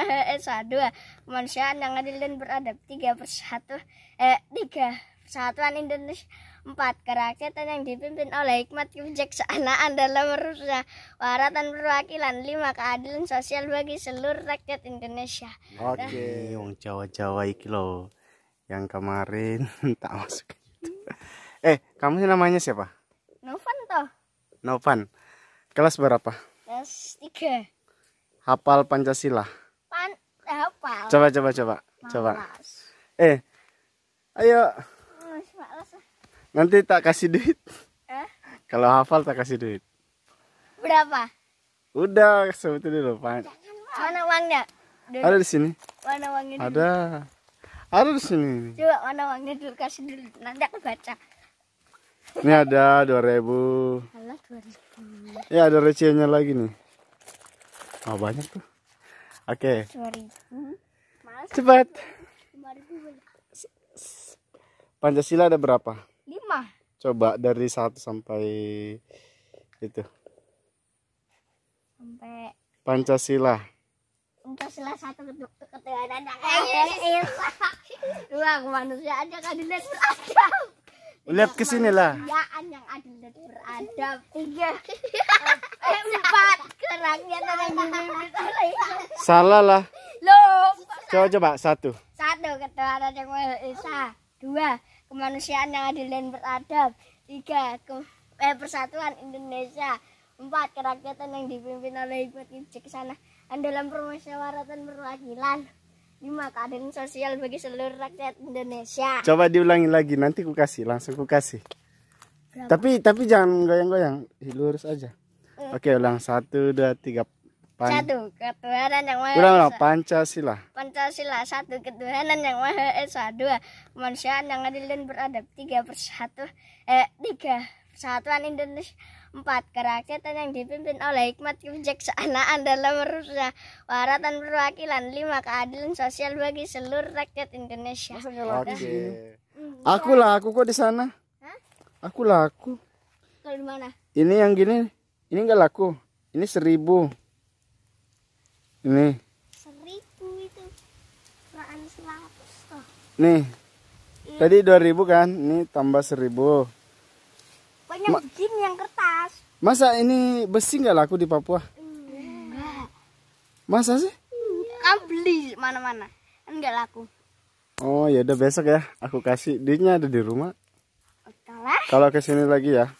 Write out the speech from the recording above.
Maha Esa dua kemanusiaan yang adil dan beradab tiga persatu eh tiga persatuan Indonesia empat kerakyatan yang dipimpin oleh hikmat kebijaksanaan dalam merusak warat dan perwakilan lima keadilan sosial bagi seluruh rakyat Indonesia Oke, wong Jawa-Jawa iki loh. Yang kemarin tak masuk ke YouTube. Eh, kamu sih namanya siapa? Novan toh Novan. Kelas berapa? kelas tiga Hafal Pancasila. Hafal Coba coba coba. Coba. Malas. Eh. Ayo, Mas, malas ah. nanti tak kasih duit. eh Kalau hafal tak kasih duit. berapa Udah, sebutin dulu, Pak. mana uangnya Dulu. Ada di sini. mana uangnya dulu Ada. Ada di sini. coba mana uangnya dulu kasih dulu nanti aku baca Ini ada 2000. Alah 2000 Ya, ada recehnya lagi nih. Oh, banyak tuh. Oke, 2000 Malas. Cepat. 5000 boleh. Pancasila ada berapa? 5 Coba dari 1 sampai itu. sampai. Pancasila. Pancasila satu ketu- ketuhanan yang dua kemanusiaan yang adil dan beradab Lihat ke sini lah. kemanusiaan yang adil dan beradab. Tiga Salah lah. loh Coba coba. Satu. satu ketuhanan yang Maha Esa. Dua kemanusiaan yang adil dan beradab. Tiga ke- eh, persatuan Indonesia. Empat kerakyatan yang dipimpin oleh hikmat bijaksana dalam permusyawaratan perwakilan. Lima keadilan sosial bagi seluruh rakyat Indonesia. Coba diulangi lagi. Nanti ku kasih, langsung ku kasih. Berapa? Tapi tapi jangan goyang-goyang, lurus aja. Oke, ulang satu, dua, tiga. Pan satu ketuhanan yang Maha ulang, ulang. Pancasila. Pancasila satu ketuhanan yang Maha Esa dua kemanusiaan yang adil dan beradab tiga persatu eh tiga persatuan Indonesia empat kerakyatan yang dipimpin oleh hikmat kebijaksanaan dalam merusak warat dan perwakilan lima keadilan sosial bagi seluruh rakyat Indonesia Oke. Aku lah, aku kok di sana. Hah? Aku lah, aku. kalau di mana Ini yang gini, ini enggak laku. Ini seribu. Ini, seribu itu peraan seratus toh nih. Tadi dua ribu kan, ini tambah seribu. banyak begini yang kertas Masa ini besi nggak laku di Papua? enggak Masa sih? kamu beli mana-mana kan enggak laku Oh ya udah besok ya, aku kasih duitnya ada di rumah. Kalau ke sini lagi ya.